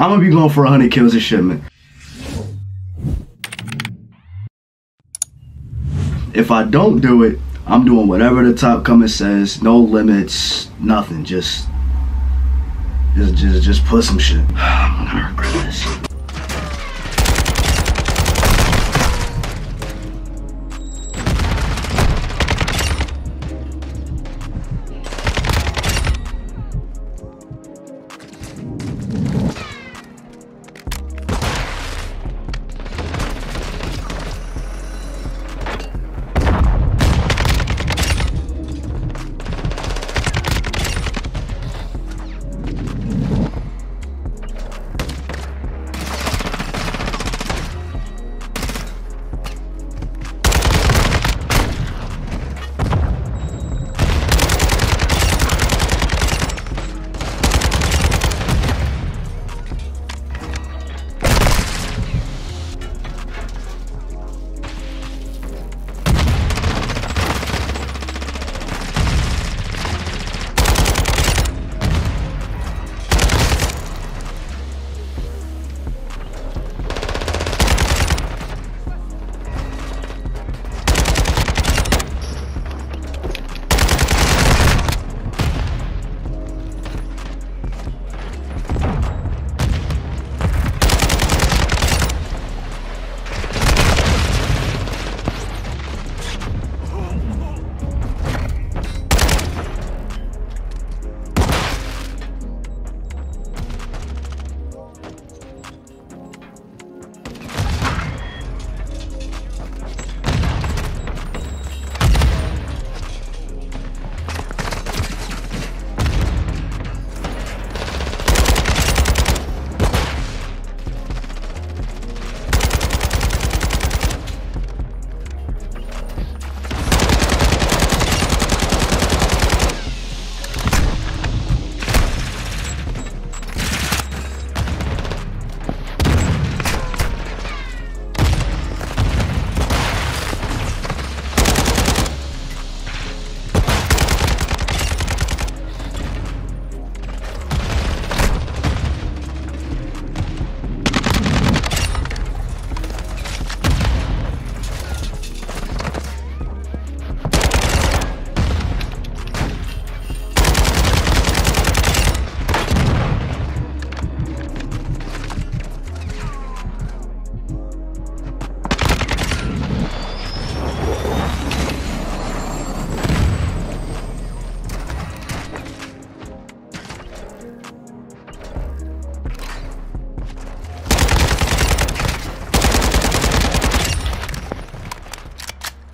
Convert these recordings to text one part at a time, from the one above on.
I'm gonna be going for 100 kills a shipment. If I don't do it, I'm doing whatever the top comment says. No limits, nothing. Just, just, just, just put some shit. I'm gonna regret this.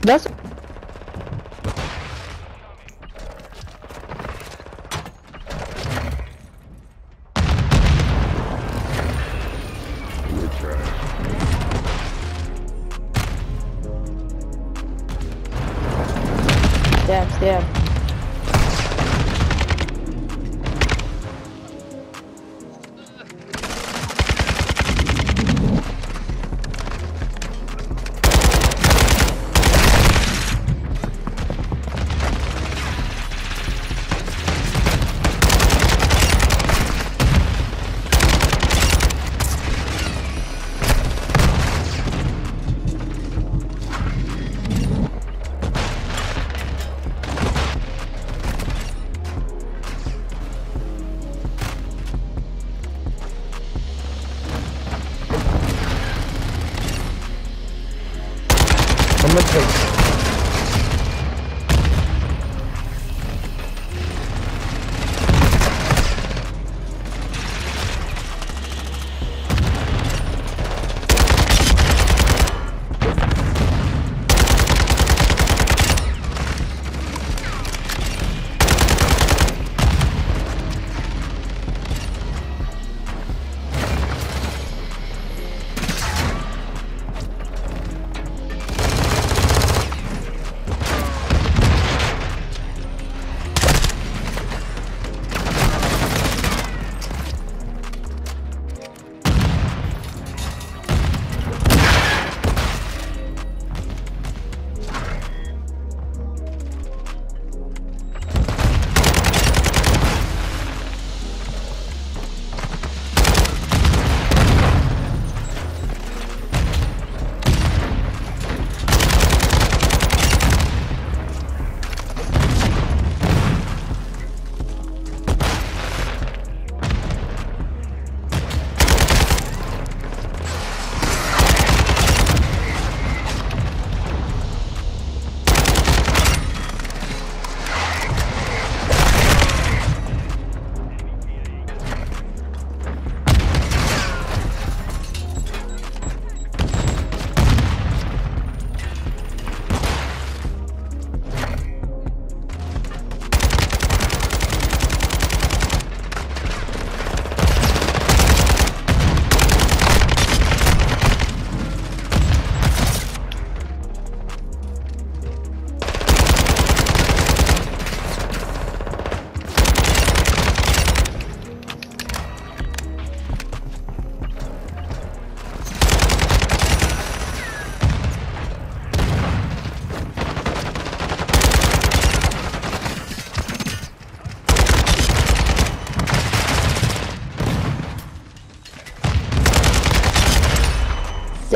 That's Good try. the case.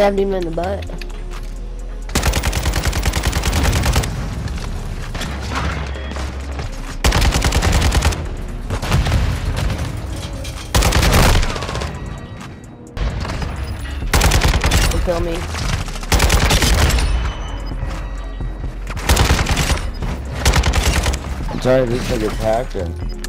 Stabbed him in the butt. He killed me. I'm sorry, this nigga packing. Oh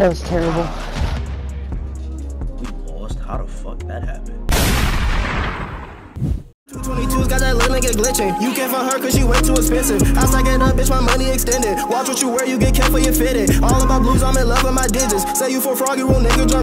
That was terrible. We lost? How the fuck that happened? 22's got that little nigga glitching. You can't find her cause she way too expensive. I stack it up, bitch, my money extended. Watch what you wear, you get kept for your fitted. All of my blues, I'm in love with my digits. Say you for froggy, real nigga, jump.